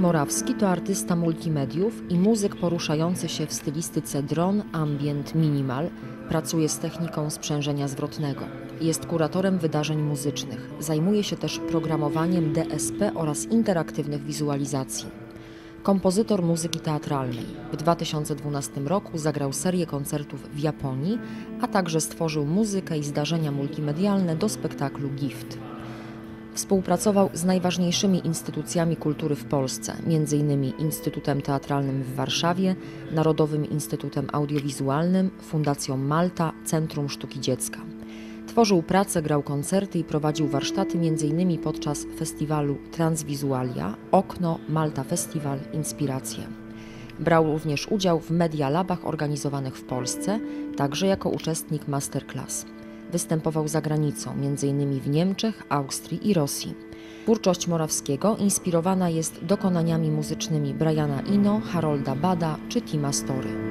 Morawski to artysta multimediów i muzyk poruszający się w stylistyce dron, ambient, minimal. Pracuje z techniką sprzężenia zwrotnego. Jest kuratorem wydarzeń muzycznych. Zajmuje się też programowaniem DSP oraz interaktywnych wizualizacji. Kompozytor muzyki teatralnej. W 2012 roku zagrał serię koncertów w Japonii, a także stworzył muzykę i zdarzenia multimedialne do spektaklu Gift. Współpracował z najważniejszymi instytucjami kultury w Polsce, m.in. Instytutem Teatralnym w Warszawie, Narodowym Instytutem Audiowizualnym, Fundacją Malta, Centrum Sztuki Dziecka. Tworzył pracę, grał koncerty i prowadził warsztaty m.in. podczas festiwalu Transwizualia, Okno, Malta Festiwal, Inspiracje. Brał również udział w Media Labach organizowanych w Polsce, także jako uczestnik masterclass. Występował za granicą, m.in. w Niemczech, Austrii i Rosji. Twórczość Morawskiego inspirowana jest dokonaniami muzycznymi Briana Ino, Harolda Bada czy Tima Story.